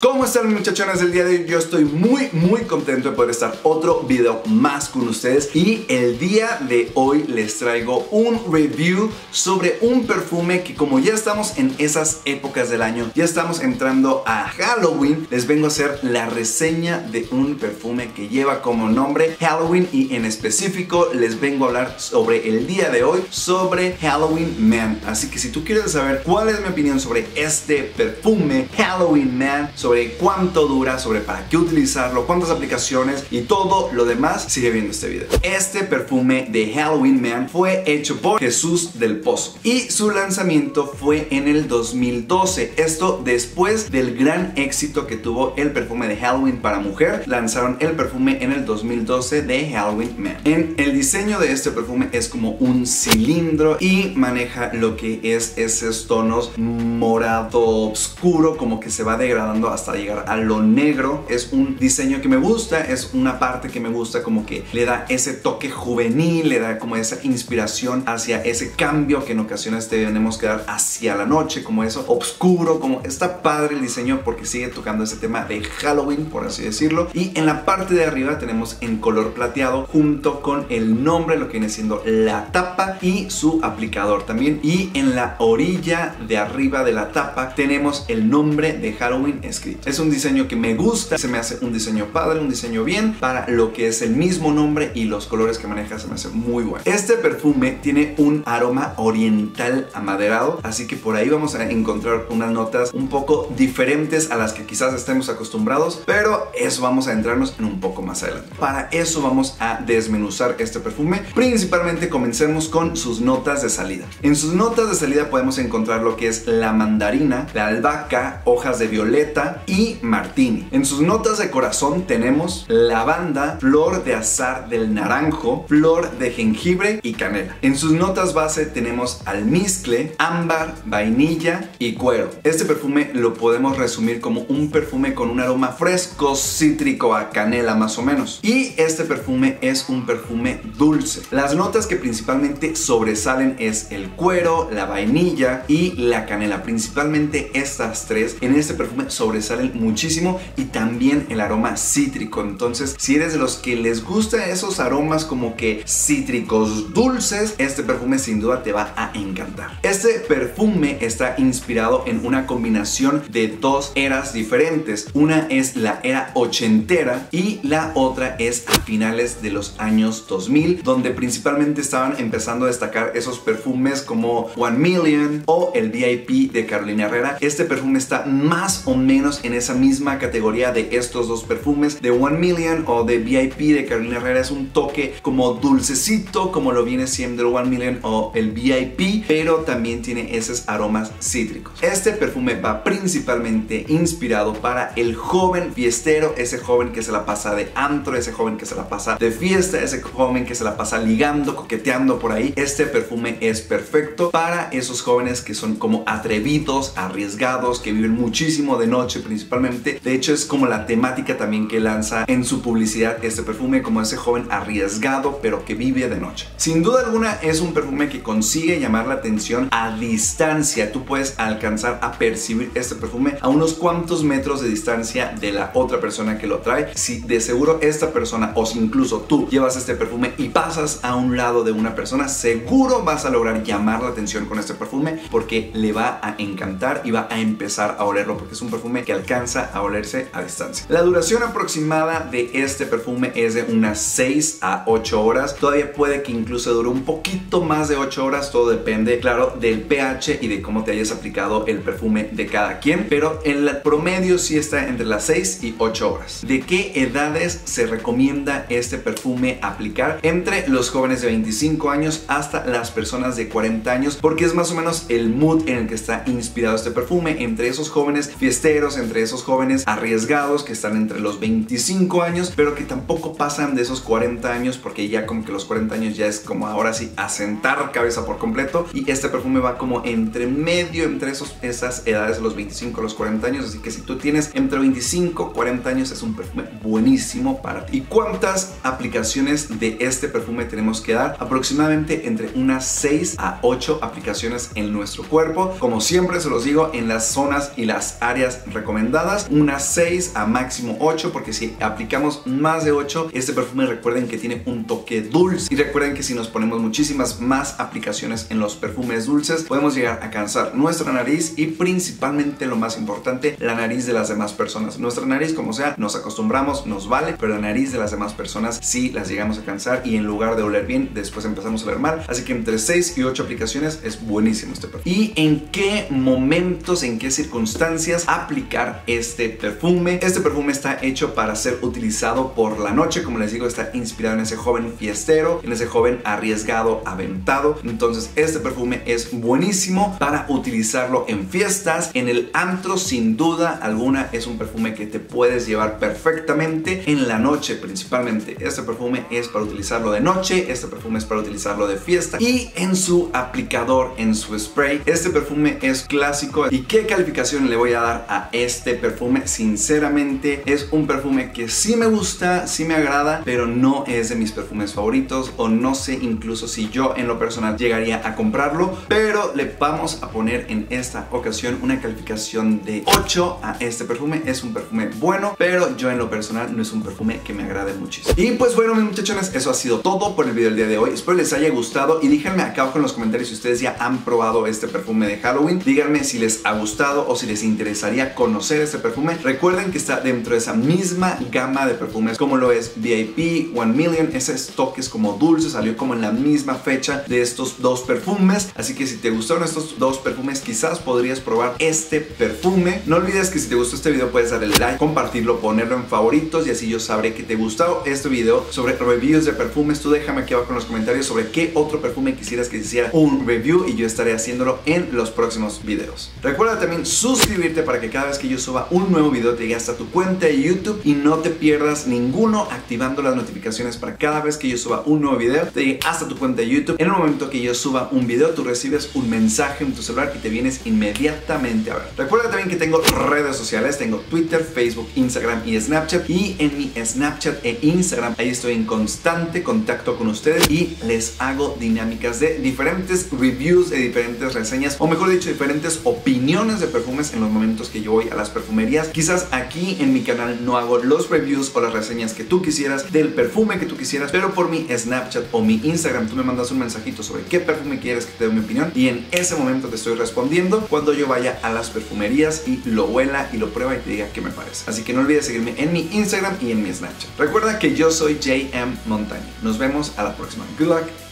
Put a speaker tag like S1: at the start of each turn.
S1: ¿Cómo están muchachones del día de hoy? Yo estoy muy muy contento de poder estar otro video más con ustedes y el día de hoy les traigo un review sobre un perfume que como ya estamos en esas épocas del año, ya estamos entrando a Halloween, les vengo a hacer la reseña de un perfume que lleva como nombre Halloween y en específico les vengo a hablar sobre el día de hoy sobre Halloween Man. Así que si tú quieres saber cuál es mi opinión sobre este perfume Halloween Man, sobre cuánto dura, sobre para qué utilizarlo, cuántas aplicaciones y todo lo demás, sigue viendo este video. Este perfume de Halloween Man fue hecho por Jesús del Pozo y su lanzamiento fue en el 2012. Esto después del gran éxito que tuvo el perfume de Halloween para mujer, lanzaron el perfume en el 2012 de Halloween Man. En el diseño de este perfume es como un cilindro y maneja lo que es esos tonos morado oscuro como que se va degradando hasta llegar a lo negro. Es un diseño que me gusta, es una parte que me gusta como que le da ese toque juvenil, le da como esa inspiración hacia ese cambio que en ocasiones tenemos que dar hacia la noche, como eso oscuro, como está padre el diseño porque sigue tocando ese tema de Halloween, por así decirlo. Y en la parte de arriba tenemos en color plateado junto con el nombre, lo que viene siendo la tapa y su aplicador también. Y en la orilla de arriba de la tapa tenemos el nombre de Halloween escrito. Es un diseño que me gusta, se me hace un diseño padre, un diseño bien para lo que es el mismo nombre y los colores que maneja se me hace muy bueno. Este perfume tiene un aroma oriental amaderado, así que por ahí vamos a encontrar unas notas un poco diferentes a las que quizás estemos acostumbrados, pero eso vamos a entrarnos en un poco más adelante. Para eso vamos a desmenuzar este perfume. Principalmente comencemos con sus notas de salida. En sus notas de salida podemos encontrar lo que es la mandarina, la albahaca, hojas de violeta y martini. En sus notas de corazón tenemos lavanda, flor de azar del naranjo, flor de jengibre y canela. En sus notas base tenemos almizcle, ámbar, vainilla y cuero. Este perfume lo podemos resumir como un perfume con un aroma fresco, cítrico a canela más o menos. Y este perfume es un perfume dulce. Las notas que principalmente sobresalen es el cuero, la vainilla y la canela. Principalmente estas tres en este perfume sobresalen muchísimo y también el aroma cítrico. Entonces, si eres de los que les gusta esos aromas como que cítricos dulces, este perfume sin duda te va a encantar. Este perfume está inspirado en una combinación de dos eras diferentes. Una es la era ochentera y la otra es a finales de los años 2000, donde principalmente estaban empezando a destacar esos perfumes como One Million o el VIP de Carolina Herrera. Este perfume está más o menos en esa misma categoría de estos dos perfumes de One Million o de VIP de Carolina Herrera. Es un toque como dulcecito como lo viene siendo el One Million o el VIP pero también tiene esos aromas cítricos. Este perfume va principalmente inspirado para el joven fiestero ese joven que se la pasa de antro ese joven que se la pasa de fiesta ese joven que se la pasa ligando coqueteando por ahí. Este perfume es perfecto para esos jóvenes que son como atrevidos arriesgados que viven muchísimo de noche principalmente. De hecho, es como la temática también que lanza en su publicidad este perfume, como ese joven arriesgado, pero que vive de noche. Sin duda alguna, es un perfume que consigue llamar la atención a distancia. Tú puedes alcanzar a percibir este perfume a unos cuantos metros de distancia de la otra persona que lo trae. Si de seguro esta persona o si incluso tú llevas este perfume y pasas a un lado de una persona, seguro vas a lograr llamar la atención con este perfume porque le va a encantar y va a empezar a olerlo porque es un perfume que alcanza a olerse a distancia. La duración aproximada de este perfume es de unas 6 a 8 horas. Todavía puede que incluso dure un poquito más de 8 horas. Todo depende, claro, del pH y de cómo te hayas aplicado el perfume de cada quien. Pero en el promedio sí está entre las 6 y 8 horas. ¿De qué edades se recomienda este perfume aplicar? Entre los jóvenes de 25 años hasta las personas de 40 años. Porque es más o menos el mood en el que está inspirado este perfume. Entre esos jóvenes fiesteros, entre esos jóvenes arriesgados que están entre los 25 años, pero que tampoco pasan de esos 40 años porque ya como que los 40 años ya es como ahora sí asentar cabeza por completo y este perfume va como entre medio entre esos, esas edades, los 25 los 40 años, así que si tú tienes entre 25 40 años es un perfume buenísimo para ti. ¿Y cuántas aplicaciones de este perfume tenemos que dar? Aproximadamente entre unas 6 a 8 aplicaciones en nuestro cuerpo, como siempre se los digo en las zonas y las áreas recomendadas recomendadas, unas 6 a máximo 8, porque si aplicamos más de 8, este perfume recuerden que tiene un toque dulce. Y recuerden que si nos ponemos muchísimas más aplicaciones en los perfumes dulces, podemos llegar a cansar nuestra nariz y principalmente lo más importante, la nariz de las demás personas. Nuestra nariz, como sea, nos acostumbramos, nos vale, pero la nariz de las demás personas sí las llegamos a cansar y en lugar de oler bien, después empezamos a oler mal. Así que entre 6 y 8 aplicaciones es buenísimo este perfume. ¿Y en qué momentos, en qué circunstancias aplicar este perfume? Este perfume está hecho para ser utilizado por la noche, como les digo, está inspirado en ese joven fiestero, en ese joven arriesgado, aventado. Entonces este perfume es buenísimo para utilizarlo en fiestas, en el antro sin duda alguna es un perfume que te puedes llevar perfectamente en la noche principalmente. Este perfume es para utilizarlo de noche, este perfume es para utilizarlo de fiesta y en su aplicador, en su spray. Este perfume es clásico y qué calificación le voy a dar a este perfume sinceramente es un perfume que sí me gusta, sí me agrada, pero no es de mis perfumes favoritos o no sé incluso si yo en lo personal llegaría a comprarlo, pero le vamos a poner en esta ocasión una calificación de 8 a este perfume. Es un perfume bueno, pero yo en lo personal no es un perfume que me agrade muchísimo. Y pues bueno, mis muchachones, eso ha sido todo por el video del día de hoy. Espero les haya gustado y díganme acá abajo en los comentarios si ustedes ya han probado este perfume de Halloween. Díganme si les ha gustado o si les interesaría conocer este perfume. Recuerden que está dentro de esa misma gama de perfumes como lo es VIP, One Million. Ese stock es como dulce, salió como en la misma fecha de estos dos perfumes. Así que si te gustaron estos dos perfumes, quizás podrías probar este perfume. No olvides que si te gustó este video puedes darle like, compartirlo, ponerlo en favoritos y así yo sabré que te gustó este video sobre reviews de perfumes. Tú déjame aquí abajo en los comentarios sobre qué otro perfume quisieras que hiciera un review y yo estaré haciéndolo en los próximos videos. Recuerda también suscribirte para que cada vez yo suba un nuevo video te llegue hasta tu cuenta de YouTube y no te pierdas ninguno activando las notificaciones para cada vez que yo suba un nuevo video te llegue hasta tu cuenta de YouTube. En el momento que yo suba un video tú recibes un mensaje en tu celular y te vienes inmediatamente a ver. Recuerda también que tengo redes sociales, tengo Twitter, Facebook, Instagram y Snapchat y en mi Snapchat e Instagram ahí estoy en constante contacto con ustedes y les hago dinámicas de diferentes reviews, de diferentes reseñas o mejor dicho diferentes opiniones de perfumes en los momentos que yo voy a las perfumerías. Quizás aquí en mi canal no hago los reviews o las reseñas que tú quisieras del perfume que tú quisieras, pero por mi Snapchat o mi Instagram tú me mandas un mensajito sobre qué perfume quieres que te dé mi opinión y en ese momento te estoy respondiendo cuando yo vaya a las perfumerías y lo huela y lo prueba y te diga qué me parece. Así que no olvides seguirme en mi Instagram y en mi Snapchat. Recuerda que yo soy JM Montaña. Nos vemos a la próxima. Good luck.